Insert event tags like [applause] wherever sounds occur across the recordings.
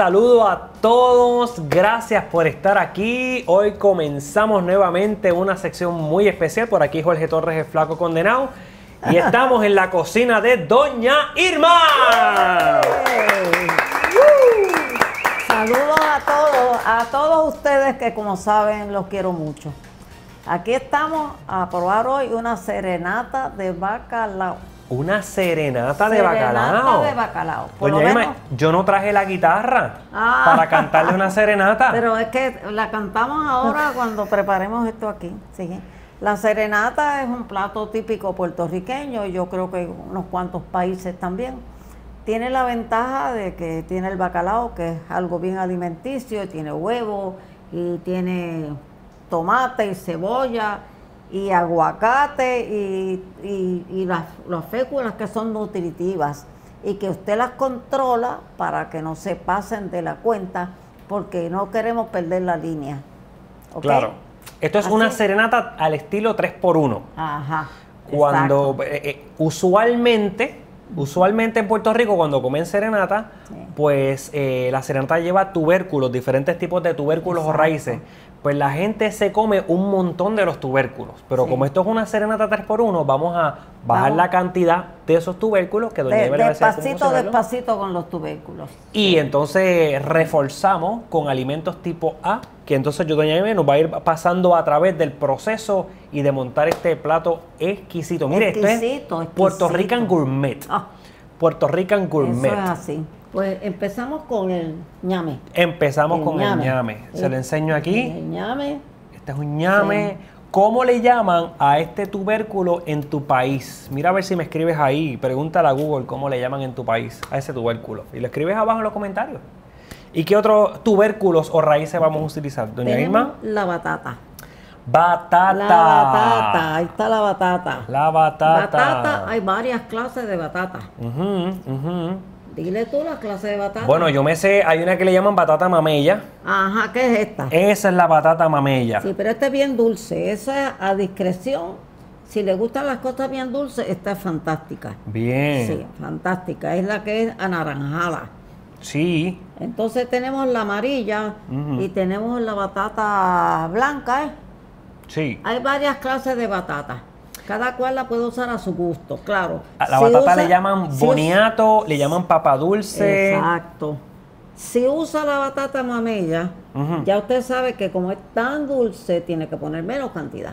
Saludo a todos, gracias por estar aquí. Hoy comenzamos nuevamente una sección muy especial. Por aquí Jorge Torres, el flaco condenado. Y [laughs] estamos en la cocina de Doña Irma. Saludos a todos, a todos ustedes que como saben los quiero mucho. Aquí estamos a probar hoy una serenata de bacalao. Una serenata, de Serenata bacalao. de bacalao. Por Doña lo menos- yo no traje la guitarra Ah. para cantarle una serenata. [laughs] Pero es que la cantamos ahora [laughs] cuando preparemos esto aquí. ¿sí? La serenata es un plato típico puertorriqueño y yo creo que unos cuantos países también. Tiene la ventaja de que tiene el bacalao, que es algo bien alimenticio, tiene huevo y tiene tomate y cebolla y aguacate y, y- y las, las féculas que son nutritivas y que usted las controla para que no se pasen de la cuenta porque no queremos perder la línea. Claro. Esto es Así. una serenata al estilo 3x1. Ajá. Cuando eh, eh, usualmente, usualmente en Puerto Rico cuando comen serenata, Sí. pues eh, la serenata lleva tubérculos, diferentes tipos de tubérculos o raíces. Pues la gente se come un montón de los tubérculos. Pero Sí. como esto es una serenata 3x1, vamos a bajar Vamos. la cantidad de esos tubérculos que doña De- despacito, despacito con los tubérculos. Y entonces reforzamos con alimentos tipo A, que entonces yo, doña Eve, nos va a ir pasando a través del proceso y de montar este plato exquisito. Mire, esto Exquisito, es Puerto. Rican Gourmet. Ah, Puerto Rican Gourmet. Eso es así. Pues empezamos con el ñame. Empezamos El con ñame. el ñame. Se lo enseño aquí. El ñame. Este es un ñame. ¿Cómo le llaman a este tubérculo en tu país? Mira a ver si me escribes ahí. Pregúntale a Google cómo le llaman en tu país a ese tubérculo. Y lo escribes abajo en los comentarios. ¿Y qué otros tubérculos o raíces vamos a utilizar? Doña Irma. la batata. Batata. La batata, ahí está la batata. La batata. Batata, hay varias clases de batata. Ujú, ujú. Dile tú la clase de batata. Bueno, yo me sé, hay una que le llaman batata mamella. Ajá, ¿qué es esta? Esa es la batata mamella. Sí, pero esta es bien dulce. Esa es a discreción. Si le gustan las cosas bien dulces, esta es fantástica. Bien. Sí, fantástica. Es la que es anaranjada. Sí. Entonces tenemos la amarilla y tenemos la batata blanca. ¿eh? Sí. Hay varias clases de batata. Cada cual la puede usar a su gusto, claro. A la Si batata usa- le llaman si boniato, le llaman papa dulce. Exacto. Si usa la batata mamella, Ujú. ya usted sabe que como es tan dulce, tiene que poner menos cantidad.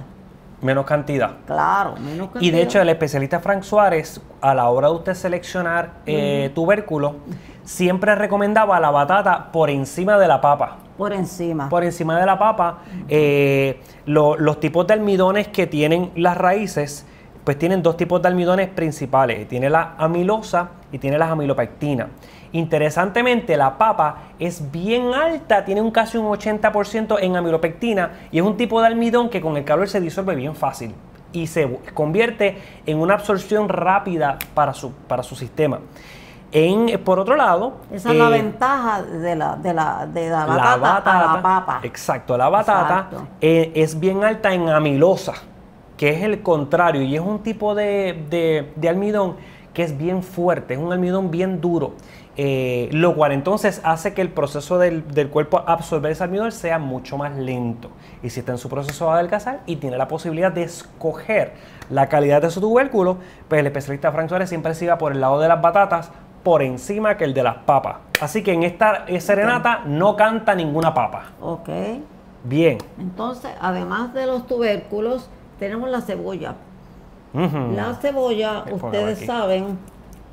Menos cantidad. Claro, menos cantidad. Y de hecho, el especialista Frank Suárez, a la hora de usted seleccionar eh, tubérculos, siempre recomendaba la batata por encima de la papa. Por encima. Por encima de la papa, eh, lo- los tipos de almidones que tienen las raíces, pues tienen dos tipos de almidones principales. Tiene la amilosa y tiene las amilopectina. Interesantemente, la papa es bien alta, tiene un casi un 80% en amilopectina y es un tipo de almidón que con el calor se disuelve bien fácil y se convierte en una absorción rápida para su, para su sistema. En, por otro lado, Esa es la eh, ventaja de la, de la, de la batata, a la papa. Exacto, la batata eh, es bien alta en amilosa, que es el contrario, y es un tipo de, de- de almidón que es bien fuerte, es un almidón bien duro, eh, lo cual entonces hace que el proceso del, del cuerpo absorber ese almidón sea mucho más lento. Y si está en su proceso de adelgazar y tiene la posibilidad de escoger la calidad de su tubérculo, pues el especialista Frank Suárez siempre se iba por el lado de las batatas por encima que el de las papas. Así que en esta eh, serenata no canta ninguna papa. Ok. Bien. Entonces, además de los tubérculos, tenemos la cebolla. La cebolla, Me ustedes saben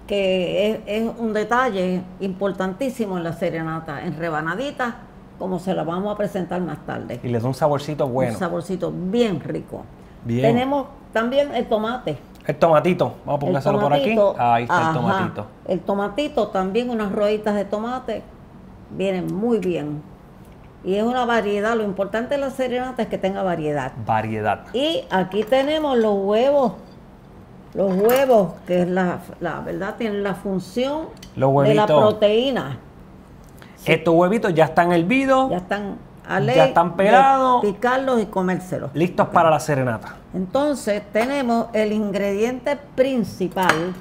que es, es un detalle importantísimo en la serenata, en rebanaditas, como se la vamos a presentar más tarde. Y les da un saborcito bueno. Un saborcito bien rico. Bien. Tenemos también el tomate. El tomatito. Vamos a El ponérselo por aquí. Ahí está el tomatito. El tomatito, también unas rueditas de tomate, vienen muy bien. Y es una variedad. Lo importante de la serenata es que tenga variedad. Variedad. Y aquí tenemos los huevos. Los huevos, que es la, la verdad, tienen la función Los de la proteína. Estos huevitos ya están hervidos, Ya están Ya están pelados. Picarlos y comérselos. listos para la serenata. Entonces tenemos el ingrediente principal,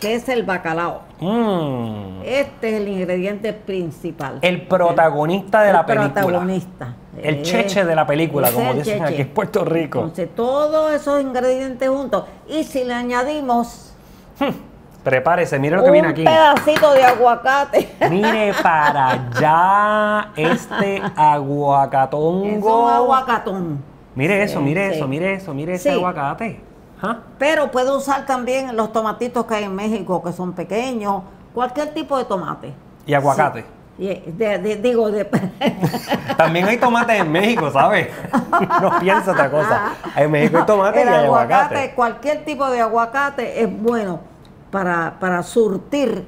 que es el bacalao. Mm. Este es el ingrediente principal. El protagonista de El la película. protagonista. El cheche de la película, como el dicen cheche. aquí en Puerto Rico. Entonces, todos esos ingredientes juntos. Y si le añadimos Prepárese, mire lo que un viene aquí. pedacito de aguacate. [laughs] Mire para allá este aguacatongo. Es un aguacatón. Mire eso, mire sí. eso, mire eso, mire ese Sí. aguacate. ¿Ah? Pero puede usar también los tomatitos que hay en México, que son pequeños, cualquier tipo de tomate. Y aguacate. De- de- digo, de, [laughs] También hay tomate en México, ¿sabes? [laughs] no piensa otra cosa. En México hay tomate el y hay aguacate, aguacate. cualquier tipo de aguacate es bueno para, para surtir,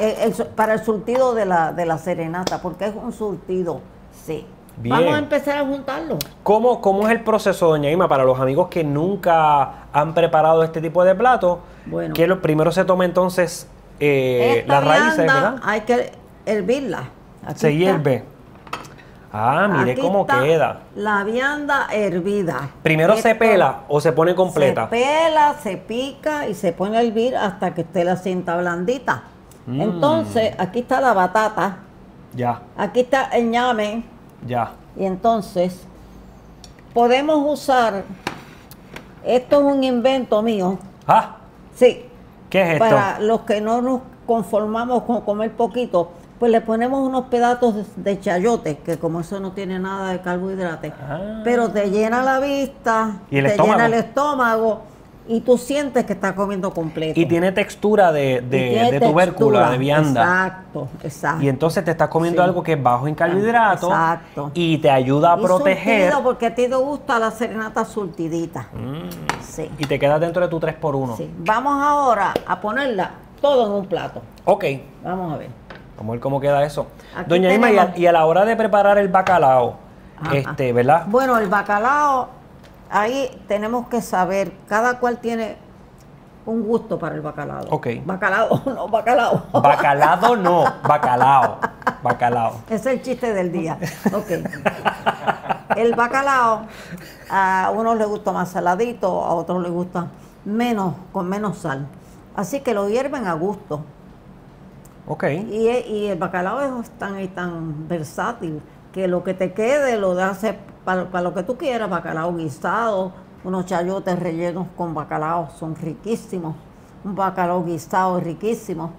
eh, el para el surtido de la, de la serenata, porque es un surtido, sí. Bien. Vamos a empezar a juntarlo. ¿Cómo, ¿Cómo es el proceso, doña Ima, para los amigos que nunca han preparado este tipo de plato? Bueno. Que lo primero se toma entonces eh, las raíces, ¿verdad? Hay que hervirla. Aquí Se está. hierve. Ah, mire Aquí cómo está queda. La vianda hervida. ¿Primero se pela o se pone completa? Se pela, se pica y se pone a hervir hasta que esté la cinta blandita. Mm. Entonces, aquí está la batata, Ya, aquí está el ñame, ya. y entonces podemos usar, esto es un invento mío, Ah, sí, ¿qué es esto? para los que no nos conformamos con comer poquito, pues le ponemos unos pedazos de, chayote, que como eso no tiene nada de carbohidratos, Ah. pero te llena la vista, Y el te estómago. llena el estómago y tú sientes que estás comiendo completo. Y tiene textura de, de, tiene de tubércula, textura. de vianda. Exacto, exacto. Y entonces te estás comiendo Sí. algo que es bajo en carbohidratos Exacto. y te ayuda a Y proteger surtido, porque a ti te gusta la serenata surtidita. Sí. y te quedas dentro de tu 3x1. sí. Vamos ahora a ponerla todo en un plato. Ok, Vamos a ver. vamos a ver cómo queda eso. Aquí Doña Irma, y a, tenemos- y a la hora de preparar el bacalao, Ajá. este, ¿verdad? Bueno, el bacalao, ahí tenemos que saber, cada cual tiene un gusto para el bacalao. Ok. Bacalao, no bacalao. Bacalado no, bacalao. Bacalao. [laughs] Es el chiste del día. Ok. El bacalao, a unos les gusta más saladito, a otros les gusta menos, con menos sal. Así que lo hierven a gusto. Ok. Y, y el bacalao es tan, y tan versátil que lo que te quede lo haces para, para lo que tú quieras. Bacalao guisado, unos chayotes rellenos con bacalao son riquísimos. Un bacalao guisado es riquísimo.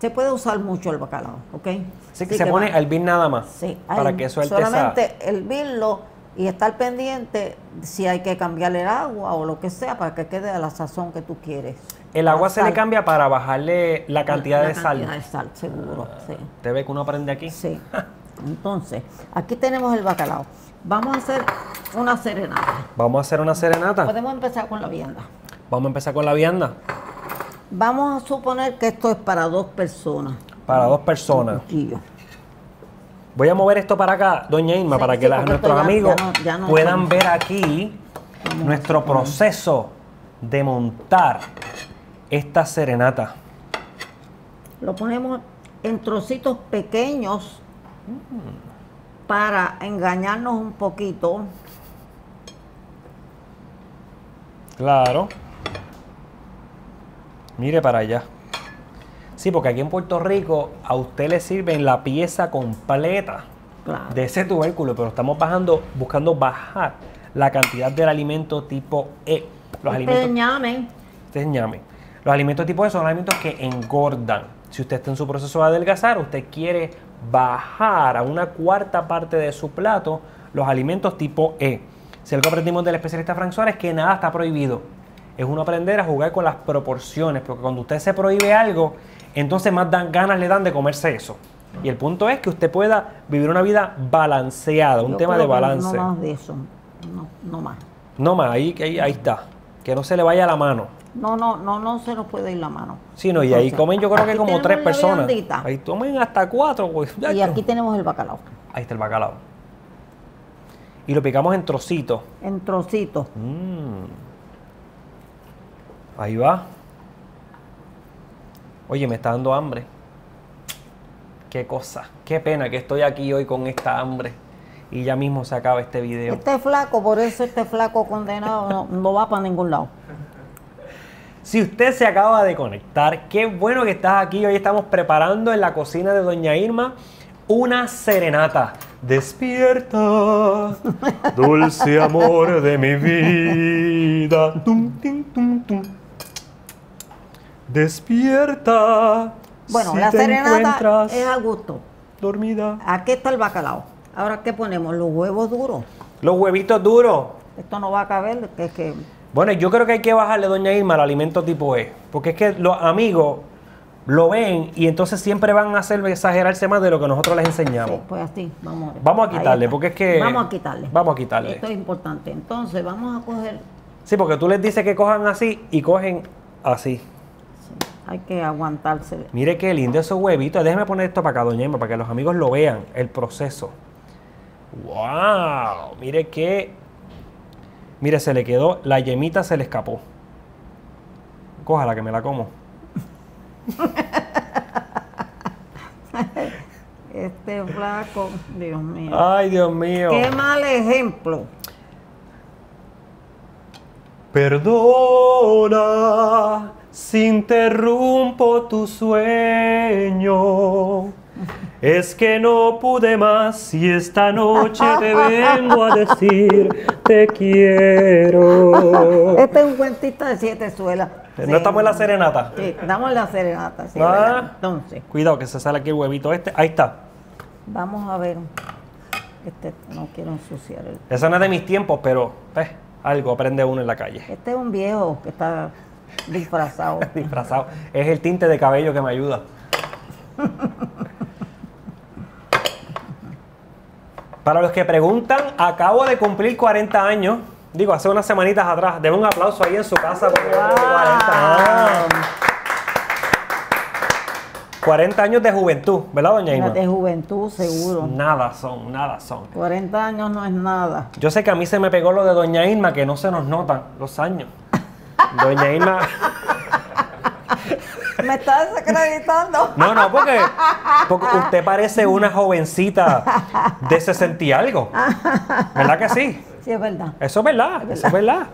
Se puede usar mucho el bacalao, ¿ok? Así que se pone va- a hervir nada más. Sí, Para que suelte esa... solamente hervirlo y estar pendiente si hay que cambiarle el agua o lo que sea para que quede a la sazón que tú quieres. El agua La se le sal. cambia para bajarle la cantidad La de sal. cantidad de sal, seguro, sí. ¿Te ve que uno aprende aquí? Sí. [laughs] Entonces, aquí tenemos el bacalao. Vamos a hacer una serenata. Vamos a hacer una serenata. Podemos empezar con la vianda. Vamos a empezar con la vianda. Vamos a suponer que esto es para dos personas. Para dos personas. Voy a mover esto para acá, doña Irma, Sí, para sí, que la- nuestros ya- amigos ya no- ya no puedan ver aquí nuestro proceso de montar esta serenata. Lo ponemos en trocitos pequeños para engañarnos un poquito. Claro. Mire para allá. Sí, porque aquí en Puerto Rico a usted le sirven la pieza completa Claro. de ese tubérculo, pero estamos bajando, buscando bajar la cantidad del alimento tipo E. Los Este alimentos ñame, Este es ñame. Los alimentos tipo E son alimentos que engordan. Si usted está en su proceso de adelgazar, usted quiere bajar a una cuarta parte de su plato los alimentos tipo E. Si algo aprendimos del especialista Frank Suárez es que nada está prohibido. Es uno aprender a jugar con las proporciones, porque cuando usted se prohíbe algo, entonces más dan, ganas le dan de comerse eso. Y el punto es que usted pueda vivir una vida balanceada, un yo tema de balance. No más de eso. No, no más. No más, ahí, ahí, ahí está. Que no se le vaya la mano. No, no, no, no se nos puede ir la mano. Sí, no, y ahí comen yo creo que como tres personas. viandita. Ahí comen hasta cuatro. pues, Y aquí tenemos el bacalao. Ahí está el bacalao. Y lo picamos en trocitos. En trocitos. Mm. Ahí va. Oye, me está dando hambre. Qué cosa. Qué pena que estoy aquí hoy con esta hambre. Y ya mismo se acaba este video. Este flaco, por eso este flaco condenado no, no va para ningún lado. Si usted se acaba de conectar, qué bueno que estás aquí. Hoy estamos preparando en la cocina de Doña Irma una serenata. Despierta, dulce amor de mi vida. Tum, tin, tum, tum. Despierta. Bueno, si la te serenata es a gusto. dormida. Aquí está el bacalao. Ahora, ¿qué ponemos? Los huevos duros. Los huevitos duros. Esto no va a caber, que es que... Bueno, yo creo que hay que bajarle, doña Irma, al alimento tipo E. Porque es que los amigos lo ven y entonces siempre van a hacer exagerarse más de lo que nosotros les enseñamos. Sí, pues así, vamos a ver. Vamos a quitarle, porque es que- Vamos a quitarle. Vamos a quitarle. Esto es importante. Entonces, vamos a coger... Sí, porque tú les dices que cojan así y cogen así. sí, hay que aguantarse. Mire qué lindo esos huevitos. Déjeme poner esto para acá, doña Irma, para que los amigos lo vean, el proceso. ¡Wow! Mire qué... Mire, se le quedó, la yemita se le escapó. Cójala que me la como. [laughs] Este flaco, Dios mío. Ay, Dios mío. Qué mal ejemplo. Perdona si interrumpo tu sueño. Es que no pude más y esta noche te vengo a decir te quiero. Este es un cuentista de siete suelas. ¿No estamos en la serenata? Sí, damos la serenata. sí, Ah. Entonces, Cuidado que se sale aquí el huevito este. Ahí está. vamos a ver. Este, no quiero ensuciar el. Eso no es de mis tiempos, pero pues, algo aprende uno en la calle. Este es un viejo que está disfrazado. [laughs] Disfrazado. Es el tinte de cabello que me ayuda. [laughs] Para los que preguntan, acabo de cumplir 40 años. Digo, hace unas semanitas atrás. Deme un aplauso ahí en su casa. porque yo cumplí 40 años. 40 años de juventud, ¿verdad, doña Irma? de juventud, seguro. Nada son, nada son. 40 años no es nada. Yo sé que a mí se me pegó lo de doña Irma, que no se nos notan los años. Doña Irma... [laughs] Me está desacreditando. No, no, porque, porque [laughs] usted parece una jovencita de 60 y algo. ¿Verdad que sí? Sí, es verdad. Eso es verdad, eso es verdad.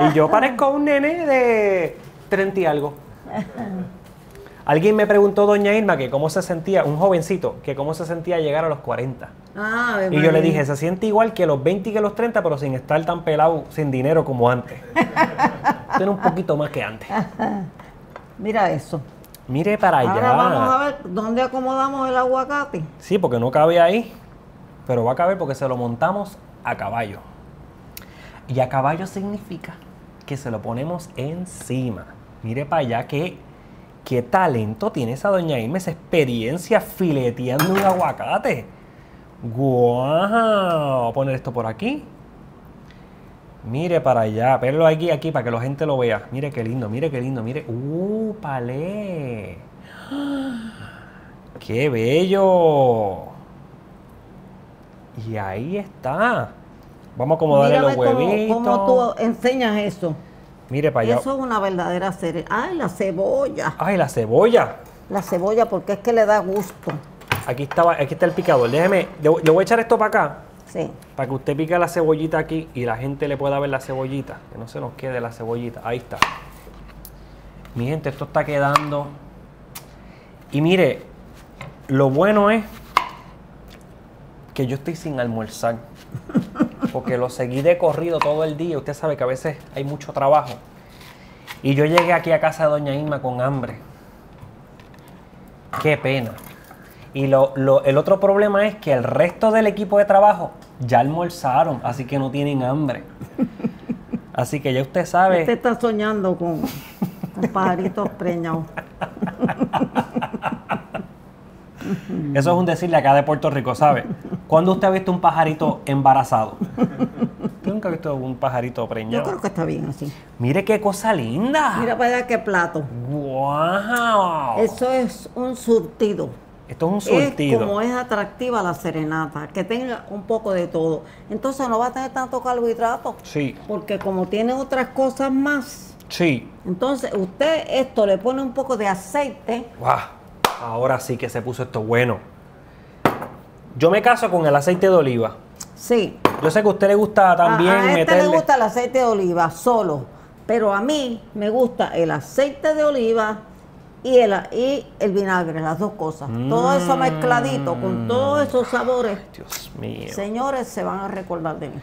Y yo parezco un nene de 30 y algo. [laughs] Alguien me preguntó, doña Irma, que cómo se sentía, un jovencito, que cómo se sentía llegar a los 40. Ah, Y yo le dije, se siente igual que los 20 y que los 30, pero sin estar tan pelado, sin dinero como antes. [laughs] Tiene un poquito más que antes. Mira eso. Mire para allá. Ahora vamos a ver dónde acomodamos el aguacate. Sí, porque no cabe ahí, pero va a caber porque se lo montamos a caballo. Y a caballo significa que se lo ponemos encima. Mire para allá qué, qué talento tiene esa doña Irma, esa experiencia fileteando un aguacate. ¡Guau! Voy a poner esto por aquí. Mire para allá, verlo aquí, aquí, para que la gente lo vea. Mire qué lindo, mire qué lindo, mire. ¡Uh, palé! [gasps] ¡Qué bello! Y ahí está. Vamos a acomodarle los Mírame huevitos. cómo tú enseñas eso. Mire para allá. Eso es una verdadera serie. Ay, la cebolla. ¡Ay, la cebolla! La cebolla, porque es que le da gusto. Aquí, estaba, aquí está el picador. Déjeme, le voy a echar esto para acá. Para que usted pique la cebollita aquí y la gente le pueda ver la cebollita. Que no se nos quede la cebollita. Ahí está. Mi gente, esto está quedando. Y mire, lo bueno es que yo estoy sin almorzar. [laughs] Porque lo seguí de corrido todo el día. Usted sabe que a veces hay mucho trabajo. Y yo llegué aquí a casa de Doña Irma con hambre. Qué pena. Y lo- lo- el otro problema es que el resto del equipo de trabajo ya almorzaron, así que no tienen hambre. [laughs] Así que ya usted sabe. Usted está soñando con, con pajaritos preñados. Eso es un decirle acá de Puerto Rico, ¿sabe? ¿Cuándo usted ha visto un pajarito embarazado? ¿Usted nunca ha visto un pajarito Yo preñado? creo que está bien así. Mire qué cosa linda. Mira para allá qué plato. ¡Wow! Eso es un surtido. Esto es un Es surtido. como es atractiva la serenata, que tenga un poco de todo. Entonces no va a tener tanto carbohidrato, Sí, porque como tiene otras cosas más, sí. entonces usted esto le pone un poco de aceite. ¡Wow! Ahora sí que se puso esto bueno. Yo me caso con el aceite de oliva. Sí. Yo sé que a usted le gusta también a, a este meterle. le gusta el aceite de oliva solo, Pero a mí me gusta el aceite de oliva y el, y el vinagre, las dos cosas. Todo eso mezcladito con todos esos sabores. Dios mío. Señores, se van a recordar de mí.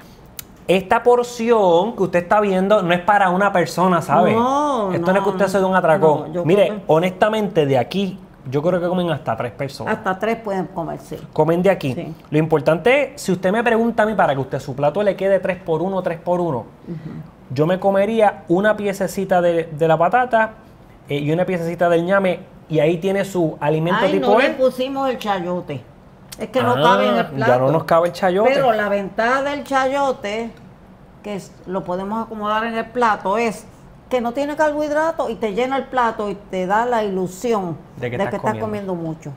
Esta porción que usted está viendo no es para una persona, ¿sabe? No, Esto no, es que usted se dé un atracón. no, Mire, que- honestamente, de aquí, yo creo que comen hasta tres personas. Hasta tres pueden comer, sí. Comen de aquí. Sí. Lo importante es, si usted me pregunta a mí para que usted su plato le quede 3 por 1 3 por 1 yo me comería una piececita de, de la patata eh, y una piececita del ñame y ahí tiene su alimento Ay, tipo no le E. pusimos el chayote. Es que no Ah, cabe en el plato. Ya no nos cabe el chayote. Pero la ventaja del chayote, que es- lo podemos acomodar en el plato, es que no tiene carbohidratos y te llena el plato y te da la ilusión De que de estás que estás comiendo. mucho.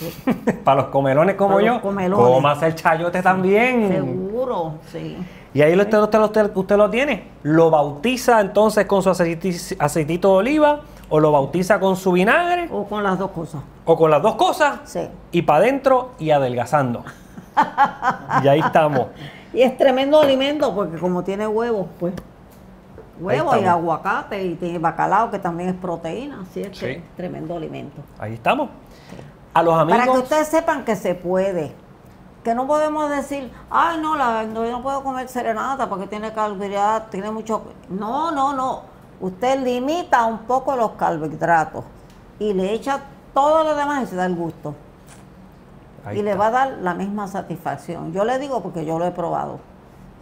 [laughs] para los comelones como Para yo, comelones. comas el chayote también. Seguro, sí. Y ahí usted, usted, usted, usted lo tiene. Lo bautiza entonces con su aceiti- aceitito de oliva o lo bautiza con su vinagre O con las dos cosas. o con las dos cosas Sí. y para adentro y adelgazando. y ahí estamos. [laughs] Y es tremendo alimento porque como tiene huevos, pues huevos y aguacate y tiene bacalao que también es proteína, así es que Sí. es tremendo alimento. Ahí estamos. A los amigos. Para que ustedes sepan que se puede. Que no podemos decir, ay, no, la, no, yo no puedo comer serenata porque tiene carbohidratos, tiene mucho. No, no, no. Usted limita un poco los carbohidratos y le echa todo lo demás y se da el gusto. Ahí y le va a dar la misma satisfacción. Yo le digo porque yo lo he probado.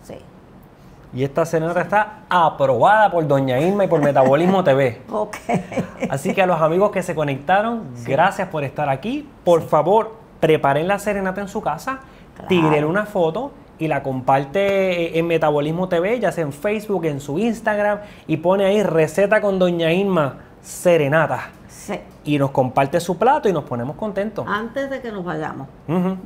Sí. Y esta serenata está aprobada por Doña Irma y por Metabolismo TV. [laughs] Ok. Así que a los amigos que se conectaron, gracias por estar aquí. Por favor, preparen la serenata en su casa, Claro. tiren una foto y la comparte en Metabolismo TV, ya sea en Facebook, en su Instagram, y pone ahí receta con Doña Irma serenata. Sí. Y nos comparte su plato y nos ponemos contentos. Antes de que nos vayamos,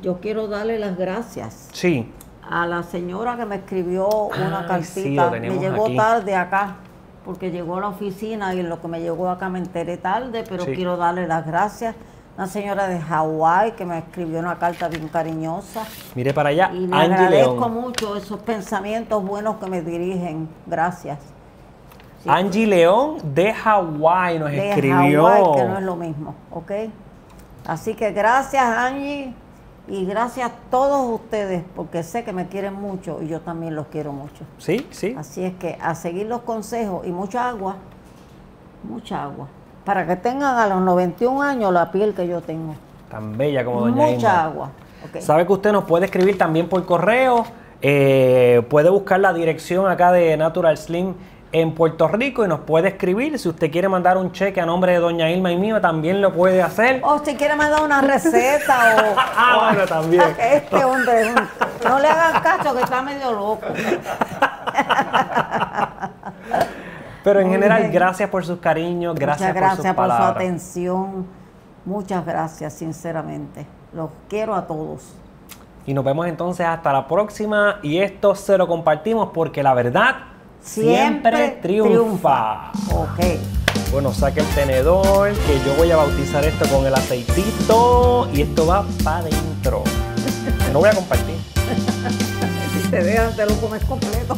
yo quiero darle las gracias Sí, a la señora que me escribió una Ay, cartita. me llegó aquí. tarde acá, porque llegó a la oficina y en lo que me llegó acá me enteré tarde, pero Sí. quiero darle las gracias. Una señora de Hawái que me escribió una carta bien cariñosa. mire para allá, Y le Angie agradezco León. mucho esos pensamientos buenos que me dirigen. Gracias. Sí. Angie León de Hawái nos de escribió. Hawái, que no es lo mismo, ¿ok? Así que gracias Angie y gracias a todos ustedes porque sé que me quieren mucho y yo también los quiero mucho. Sí, sí. Así es que a seguir los consejos y mucha agua, mucha agua, para que tengan a los 91 años la piel que yo tengo. Tan bella como Doña Mucha agua. Sabe que usted nos puede escribir también por correo. eh, puede buscar la dirección acá de Natural Slim en Puerto Rico y nos puede escribir. Si usted quiere mandar un cheque a nombre de Doña Irma y mío, también lo puede hacer. O si quiere mandar una receta o... [laughs] Ah, o- bueno, también. [laughs] Este hombre, no le hagan caso que está medio loco. [laughs] Pero en Muy general, bien. gracias por sus cariños, gracias, Muchas gracias por por, sus su palabras. atención. Muchas gracias, sinceramente. Los quiero a todos. Y nos vemos entonces hasta la próxima. Y esto se lo compartimos porque la verdad siempre, triunfa. Ok. Bueno, saque el tenedor, que yo voy a bautizar esto con el aceitito y esto va para adentro. No voy a compartir. [laughs] Si te dejan, te lo comes completo.